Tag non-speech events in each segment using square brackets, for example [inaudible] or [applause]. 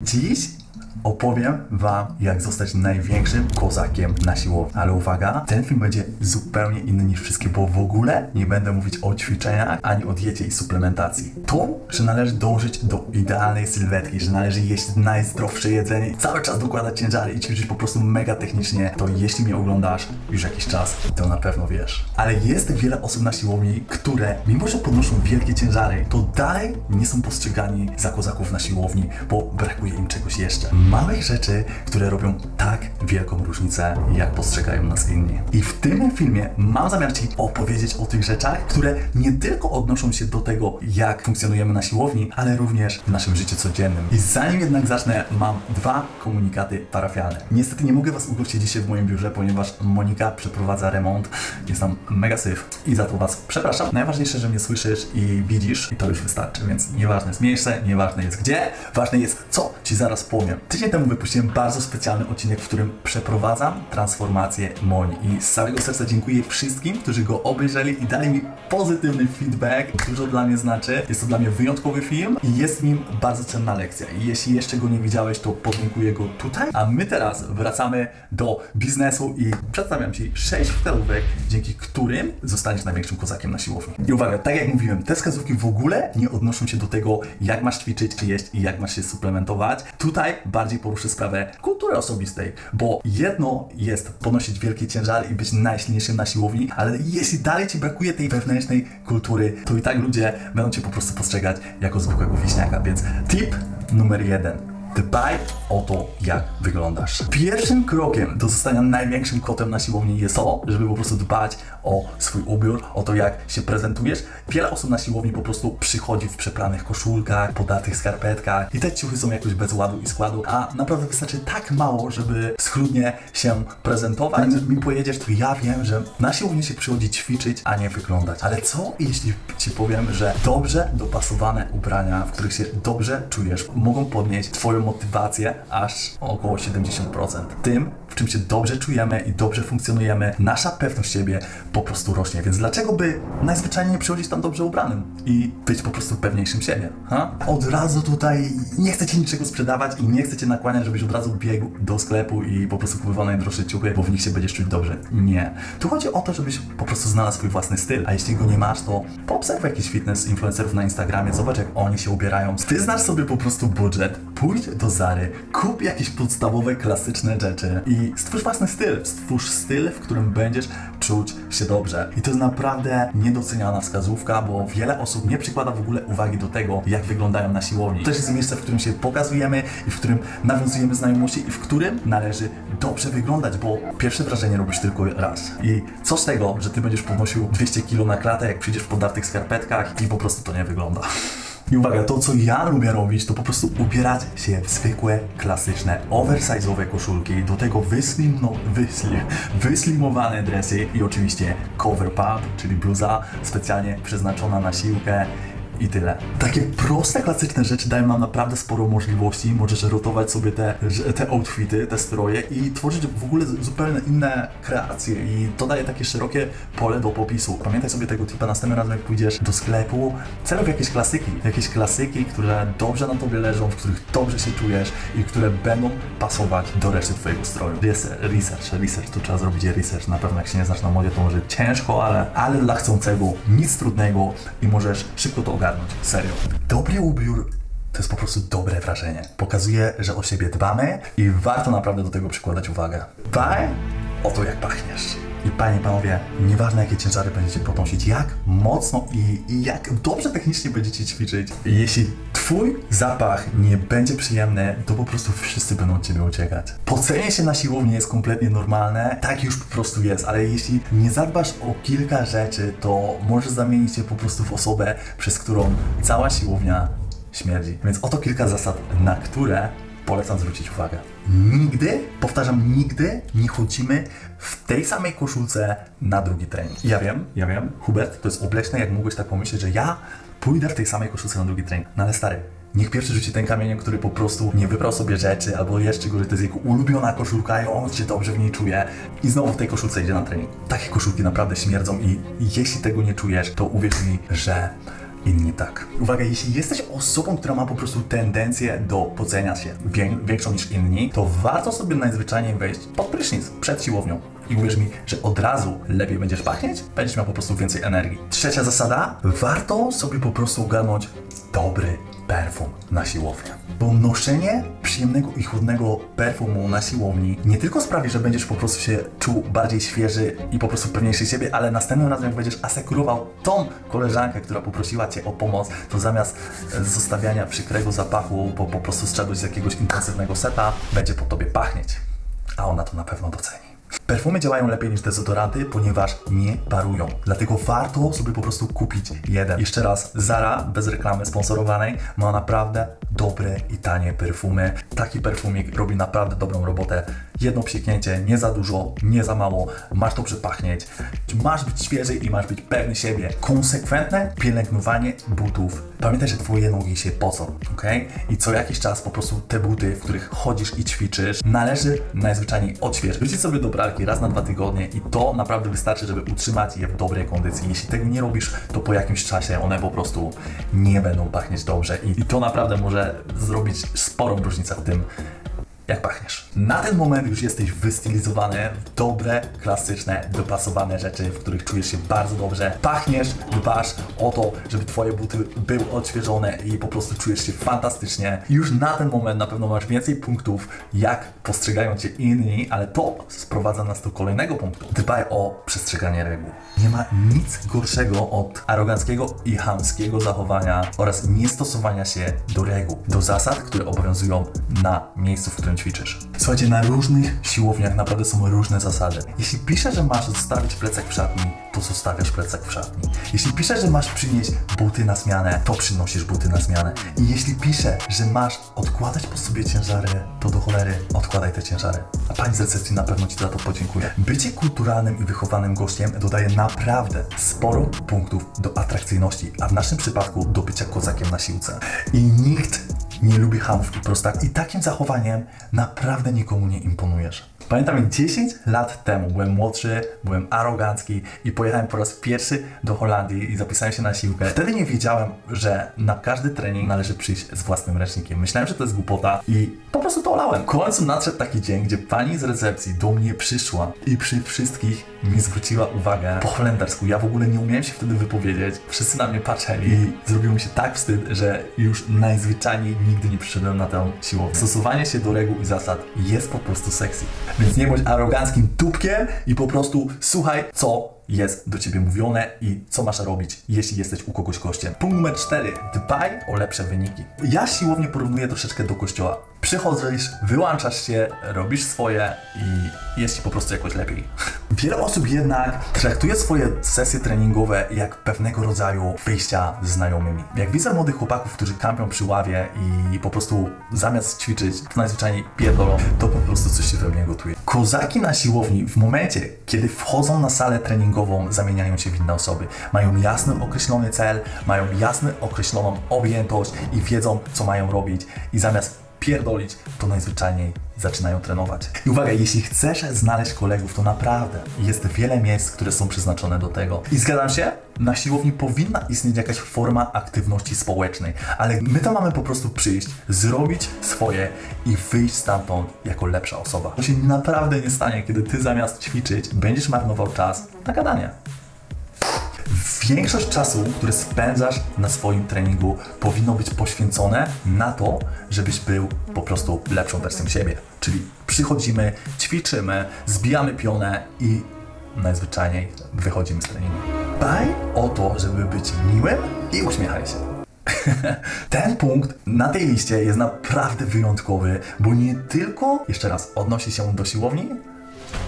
Здесь opowiem Wam, jak zostać największym kozakiem na siłowni. Ale uwaga, ten film będzie zupełnie inny niż wszystkie, bo w ogóle nie będę mówić o ćwiczeniach, ani o diecie i suplementacji. To, że należy dążyć do idealnej sylwetki, że należy jeść najzdrowsze jedzenie cały czas dokładać ciężary i ćwiczyć po prostu mega technicznie, to jeśli mnie oglądasz już jakiś czas, to na pewno wiesz. Ale jest wiele osób na siłowni, które mimo, że podnoszą wielkie ciężary, to dalej nie są postrzegani za kozaków na siłowni, bo brakuje im czegoś jeszcze małych rzeczy, które robią tak wielką różnicę, jak postrzegają nas inni. I w tym filmie mam zamiar Ci opowiedzieć o tych rzeczach, które nie tylko odnoszą się do tego, jak funkcjonujemy na siłowni, ale również w naszym życiu codziennym. I zanim jednak zacznę, mam dwa komunikaty parafialne. Niestety nie mogę Was ugościć dzisiaj w moim biurze, ponieważ Monika przeprowadza remont. Jest tam mega syf i za to Was przepraszam. Najważniejsze, że mnie słyszysz i widzisz i to już wystarczy, więc nieważne jest miejsce, nieważne jest gdzie, ważne jest co Ci zaraz powiem. Tydzień temu wypuściłem bardzo specjalny odcinek, w którym przeprowadzam transformację Moni i z całego serca dziękuję wszystkim, którzy go obejrzeli i dali mi pozytywny feedback. Dużo dla mnie znaczy. Jest to dla mnie wyjątkowy film i jest w nim bardzo cenna lekcja. I jeśli jeszcze go nie widziałeś, to podlinkuję go tutaj. A my teraz wracamy do biznesu i przedstawiam Ci 6 wskazówek, dzięki którym zostaniesz największym kozakiem na siłowni. I uwaga, tak jak mówiłem, te wskazówki w ogóle nie odnoszą się do tego, jak masz ćwiczyć, czy jeść i jak masz się suplementować. Tutaj bardziej poruszę sprawę kultury osobistej, bo jedno jest podnosić wielkie ciężary i być najsilniejszym na siłowni, ale jeśli dalej Ci brakuje tej wewnętrznej kultury, to i tak ludzie będą Cię po prostu postrzegać jako zwykłego wiśniaka, więc tip numer jeden. Dbaj o to, jak wyglądasz. Pierwszym krokiem do zostania największym kotem na siłowni jest to, żeby po prostu dbać o swój ubiór, o to, jak się prezentujesz. Wiele osób na siłowni po prostu przychodzi w przeplanych koszulkach, podatych skarpetkach i te ciuchy są jakoś bez ładu i składu, a naprawdę wystarczy tak mało, żeby schludnie się prezentować. Mi pojedziesz, to ja wiem, że na siłowni się przychodzi ćwiczyć, a nie wyglądać. Ale co jeśli Ci powiem, że dobrze dopasowane ubrania, w których się dobrze czujesz, mogą podnieść Twoją motywację aż około 70%. Tym, czym się dobrze czujemy i dobrze funkcjonujemy, nasza pewność siebie po prostu rośnie. Więc dlaczego by najzwyczajniej nie przychodzić tam dobrze ubranym i być po prostu pewniejszym siebie? Ha? Od razu tutaj nie chcę Ci niczego sprzedawać i nie chcę Cię nakłaniać, żebyś od razu biegł do sklepu i po prostu kupował najdroższe ciuchy, bo w nich się będziesz czuć dobrze. Nie. Tu chodzi o to, żebyś po prostu znalazł swój własny styl. A jeśli go nie masz, to poobserwuj jakichś fitness influencerów na Instagramie, zobacz jak oni się ubierają. Wyznacz sobie po prostu budżet, pójdź do Zary, kup jakieś podstawowe, klasyczne rzeczy i stwórz własny styl. Stwórz styl, w którym będziesz czuć się dobrze. I to jest naprawdę niedoceniana wskazówka, bo wiele osób nie przykłada w ogóle uwagi do tego, jak wyglądają na siłowni. To jest miejsce, w którym się pokazujemy i w którym nawiązujemy znajomości i w którym należy dobrze wyglądać, bo pierwsze wrażenie robisz tylko raz. I co z tego, że ty będziesz podnosił 200 kg na klatę, jak przyjdziesz w podartych skarpetkach i po prostu to nie wygląda. I uwaga, to co ja lubię robić, to po prostu ubierać się w zwykłe, klasyczne, oversize'owe koszulki, do tego wyslimno, wyslim, wyslimowane dresy i oczywiście cover pad, czyli bluza specjalnie przeznaczona na siłkę i tyle. Takie proste, klasyczne rzeczy dają nam naprawdę sporo możliwości. Możesz rotować sobie te, te outfity, te stroje i tworzyć w ogóle zupełnie inne kreacje i to daje takie szerokie pole do popisu. Pamiętaj sobie tego tipa następnym razem, jak pójdziesz do sklepu, celuj jakieś klasyki, jakieś klasyki, które dobrze na tobie leżą, w których dobrze się czujesz i które będą pasować do reszty twojego stroju. Jest research, research, tu trzeba zrobić research. Na pewno jak się nie znasz na modzie, to może ciężko, ale, ale dla chcącego nic trudnego i możesz szybko to ogarnąć. Serio. Dobry ubiór to jest po prostu dobre wrażenie. Pokazuje, że o siebie dbamy i warto naprawdę do tego przykładać uwagę. Dbaj o to, jak pachniesz. I panie, panowie, nieważne jakie ciężary będziecie podnosić, jak mocno i, jak dobrze technicznie będziecie ćwiczyć, jeśli twój zapach nie będzie przyjemny, to po prostu wszyscy będą od ciebie uciekać. Pocenie się na siłowni jest kompletnie normalne, tak już po prostu jest, ale jeśli nie zadbasz o kilka rzeczy, to możesz zamienić się po prostu w osobę, przez którą cała siłownia śmierdzi. Więc oto kilka zasad, na które polecam zwrócić uwagę. Nigdy, powtarzam, nigdy nie chodzimy w tej samej koszulce na drugi trening. Ja wiem, ja wiem, Hubert, to jest obleśne, jak mógłbyś tak pomyśleć, że ja pójdę w tej samej koszulce na drugi trening. No ale stary, Niech pierwszy rzuci ten kamieniem, który po prostu nie wybrał sobie rzeczy, albo jeszcze gorzej, to jest jego ulubiona koszulka i on się dobrze w niej czuje i znowu w tej koszulce idzie na trening. Takie koszulki naprawdę śmierdzą i jeśli tego nie czujesz, to uwierz mi, że inni tak. Uwaga, jeśli jesteś osobą, która ma po prostu tendencję do podzenia się wię- większą niż inni, to warto sobie najzwyczajniej wejść pod prysznic przed siłownią. I uwierz mi, że od razu lepiej będziesz pachnieć, będziesz miał po prostu więcej energii. Trzecia zasada, warto sobie po prostu ogarnąć dobry perfum na siłownię. Bo noszenie przyjemnego i chłodnego perfumu na siłowni nie tylko sprawi, że będziesz po prostu się czuł bardziej świeży i po prostu pewniejszy siebie, ale następnym razem jak będziesz asekurował tą koleżankę, która poprosiła Cię o pomoc, to zamiast e, zostawiania przykrego zapachu, bo po prostu zszedłeś z jakiegoś intensywnego seta, będzie po Tobie pachnieć. A ona to na pewno doceni. Perfumy działają lepiej niż dezodoranty, ponieważ nie parują. Dlatego warto sobie po prostu kupić jeden. Jeszcze raz, Zara, bez reklamy sponsorowanej, ma naprawdę dobre i tanie perfumy. Taki perfumik robi naprawdę dobrą robotę. Jedno psieknięcie, nie za dużo, nie za mało, masz dobrze pachnieć, masz być świeży i masz być pewny siebie. Konsekwentne pielęgnowanie butów. Pamiętaj, że twoje nogi się pocą, ok? I co jakiś czas po prostu te buty, w których chodzisz i ćwiczysz, należy najzwyczajniej odświeżyć. Wrzucić sobie do pralki raz na dwa tygodnie i to naprawdę wystarczy, żeby utrzymać je w dobrej kondycji. Jeśli tego nie robisz, to po jakimś czasie one po prostu nie będą pachnieć dobrze i, i to naprawdę może zrobić sporą różnicę w tym, jak pachniesz. Na ten moment już jesteś wystylizowany w dobre, klasyczne, dopasowane rzeczy, w których czujesz się bardzo dobrze. Pachniesz, dbasz o to, żeby twoje buty były odświeżone i po prostu czujesz się fantastycznie. Już na ten moment na pewno masz więcej punktów, jak postrzegają cię inni, ale to sprowadza nas do kolejnego punktu. Dbaj o przestrzeganie reguł. Nie ma nic gorszego od aroganckiego i chamskiego zachowania oraz niestosowania się do reguł, do zasad, które obowiązują na miejscu, w którym ćwiczysz. Słuchajcie, na różnych siłowniach naprawdę są różne zasady. Jeśli pisze, że masz zostawić plecak w szatni, to zostawiasz plecak w szatni. Jeśli pisze, że masz przynieść buty na zmianę, to przynosisz buty na zmianę. I jeśli pisze, że masz odkładać po sobie ciężary, to do cholery odkładaj te ciężary. A pani z recepcji na pewno Ci za to podziękuję. Bycie kulturalnym i wychowanym gościem dodaje naprawdę sporo punktów do atrakcyjności, a w naszym przypadku do bycia kozakiem na siłce. I nikt nie lubi hamów i prostak i takim zachowaniem naprawdę nikomu nie imponujesz. Pamiętam jak 10 lat temu byłem młodszy, byłem arogancki i pojechałem po raz pierwszy do Holandii i zapisałem się na siłkę. Wtedy nie wiedziałem, że na każdy trening należy przyjść z własnym ręcznikiem. Myślałem, że to jest głupota i po prostu to olałem. W końcu nadszedł taki dzień, gdzie pani z recepcji do mnie przyszła i przy wszystkich mi zwróciła uwagę po holendersku. Ja w ogóle nie umiałem się wtedy wypowiedzieć. Wszyscy na mnie patrzyli i zrobiło mi się tak wstyd, że już najzwyczajniej nigdy nie przyszedłem na tę siłownię. Stosowanie się do reguł i zasad jest po prostu sexy. Więc nie bądź aroganckim dupkiem i po prostu słuchaj, co jest do ciebie mówione i co masz robić, jeśli jesteś u kogoś gościem. Punkt numer cztery. Dbaj o lepsze wyniki. Ja siłownię porównuję troszeczkę do kościoła. Przychodzisz, wyłączasz się, robisz swoje i jest ci po prostu jakoś lepiej. [laughs] Wiele osób jednak traktuje swoje sesje treningowe jak pewnego rodzaju wyjścia z znajomymi. Jak widzę młodych chłopaków, którzy kampią przy ławie i po prostu zamiast ćwiczyć, to najzwyczajniej pierdolą, to po prostu coś się we mnie gotuje. Kozaki na siłowni w momencie, kiedy wchodzą na salę treningową, zamieniają się w inne osoby. Mają jasny, określony cel, mają jasny, określoną objętość i wiedzą, co mają robić. I zamiast pierdolić, to najzwyczajniej zaczynają trenować. I uwaga, jeśli chcesz znaleźć kolegów, to naprawdę jest wiele miejsc, które są przeznaczone do tego. I zgadzam się, na siłowni powinna istnieć jakaś forma aktywności społecznej, ale my to mamy po prostu przyjść, zrobić swoje i wyjść stamtąd jako lepsza osoba. To się naprawdę nie stanie, kiedy ty zamiast ćwiczyć, będziesz marnował czas na gadanie. Większość czasu, który spędzasz na swoim treningu, powinno być poświęcone na to, żebyś był po prostu lepszą wersją siebie. Czyli przychodzimy, ćwiczymy, zbijamy pionę i najzwyczajniej wychodzimy z treningu. Dbaj o to, żeby być miłym i uśmiechaj się. [laughs] Ten punkt na tej liście jest naprawdę wyjątkowy, bo nie tylko, jeszcze raz, odnosi się do siłowni,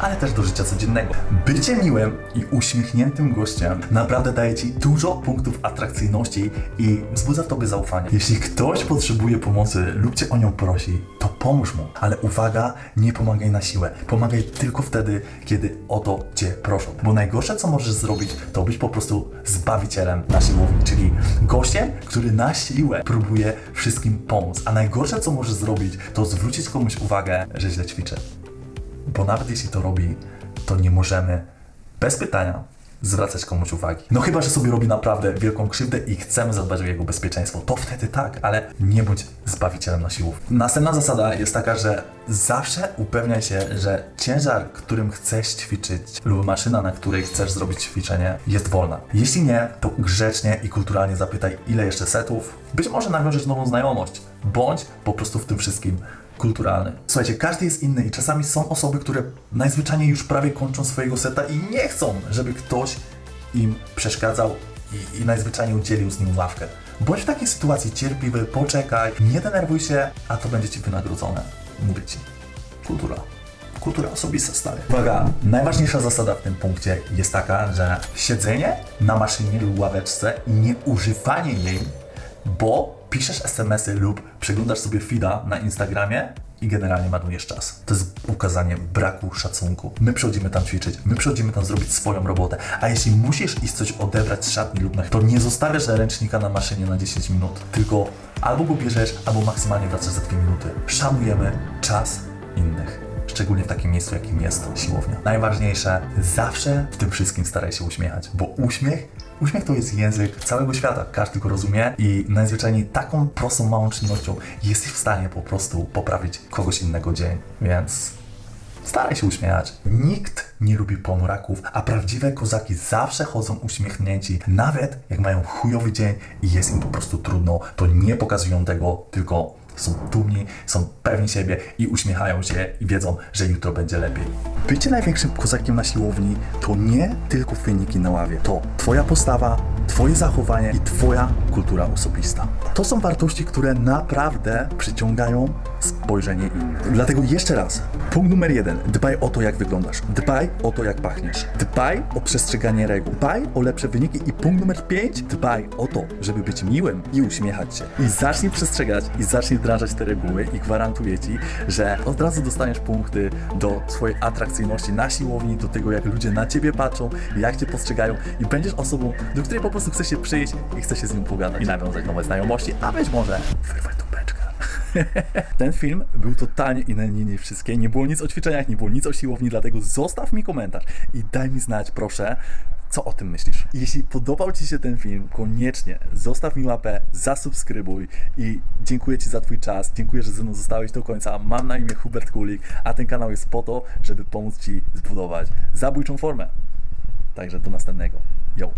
ale też do życia codziennego. Bycie miłym i uśmiechniętym gościem naprawdę daje Ci dużo punktów atrakcyjności i wzbudza w Tobie zaufanie. Jeśli ktoś potrzebuje pomocy lub Cię o nią prosi, to pomóż mu. Ale uwaga, nie pomagaj na siłę. Pomagaj tylko wtedy, kiedy o to Cię proszą. Bo najgorsze, co możesz zrobić, to być po prostu zbawicielem na siłowni, czyli gościem, który na siłę próbuje wszystkim pomóc. A najgorsze, co możesz zrobić, to zwrócić komuś uwagę, że źle ćwiczy bo nawet jeśli to robi, to nie możemy bez pytania zwracać komuś uwagi. No chyba, że sobie robi naprawdę wielką krzywdę i chcemy zadbać o jego bezpieczeństwo, to wtedy tak, ale nie bądź zbawicielem na siłów. Następna zasada jest taka, że zawsze upewniaj się, że ciężar, którym chcesz ćwiczyć lub maszyna, na której chcesz zrobić ćwiczenie jest wolna. Jeśli nie, to grzecznie i kulturalnie zapytaj, ile jeszcze setów. Być może nawiążesz nową znajomość, bądź po prostu w tym wszystkim kulturalny. Słuchajcie, każdy jest inny i czasami są osoby, które najzwyczajniej już prawie kończą swojego seta i nie chcą, żeby ktoś im przeszkadzał i, i najzwyczajniej udzielił z nim ławkę. Bądź w takiej sytuacji cierpliwy, poczekaj, nie denerwuj się, a to będzie Ci wynagrodzone. Mówię Ci. Kultura. Kultura osobista, stary. Uwaga, najważniejsza zasada w tym punkcie jest taka, że siedzenie na maszynie lub ławeczce i nieużywanie jej, bo piszesz SMS-y lub przeglądasz sobie feeda na Instagramie i generalnie marnujesz czas. To jest ukazanie braku szacunku. My przychodzimy tam ćwiczyć, my przychodzimy tam zrobić swoją robotę, a jeśli musisz iść coś odebrać z szatni lub na to nie zostawiasz ręcznika na maszynie na 10 minut, tylko albo go bierzesz, albo maksymalnie wracasz za 2 minuty. Szanujemy czas innych szczególnie w takim miejscu, jakim jest siłownia. Najważniejsze, zawsze w tym wszystkim staraj się uśmiechać, bo uśmiech Uśmiech to jest język całego świata, każdy go rozumie i najzwyczajniej taką prostą, małą czynnością jesteś w stanie po prostu poprawić kogoś innego dzień, więc staraj się uśmiechać. Nikt nie lubi ponuraków, a prawdziwe kozaki zawsze chodzą uśmiechnięci, nawet jak mają chujowy dzień i jest im po prostu trudno, to nie pokazują tego, tylko są dumni, są pewni siebie i uśmiechają się i wiedzą, że jutro będzie lepiej. Bycie największym kozakiem na siłowni to nie tylko wyniki na ławie, to Twoja postawa, Twoje zachowanie i Twoja kultura osobista. To są wartości, które naprawdę przyciągają spojrzenie innych. Dlatego jeszcze raz, punkt numer jeden, dbaj o to, jak wyglądasz, dbaj o to, jak pachniesz, dbaj o przestrzeganie reguł, dbaj o lepsze wyniki. I punkt numer pięć, dbaj o to, żeby być miłym i uśmiechać się. I zacznij przestrzegać i zacznij wdrażać te reguły. I gwarantuję Ci, że od razu dostaniesz punkty do swojej atrakcyjności na siłowni, do tego, jak ludzie na Ciebie patrzą, jak Cię postrzegają. I będziesz osobą, do której po prostu chce się przyjść i chce się z nim pogadać i nawiązać nowe znajomości, a być może wyrwać tubeczkę. [laughs] Ten film był totalnie inny niż wszystkie. Nie było nic o ćwiczeniach, nie było nic o siłowni, dlatego zostaw mi komentarz i daj mi znać, proszę, co o tym myślisz. Jeśli podobał Ci się ten film, koniecznie zostaw mi łapę, zasubskrybuj i dziękuję Ci za Twój czas. Dziękuję, że ze mną zostałeś do końca. Mam na imię Hubert Kulik, a ten kanał jest po to, żeby pomóc Ci zbudować zabójczą formę. Także do następnego. Yo!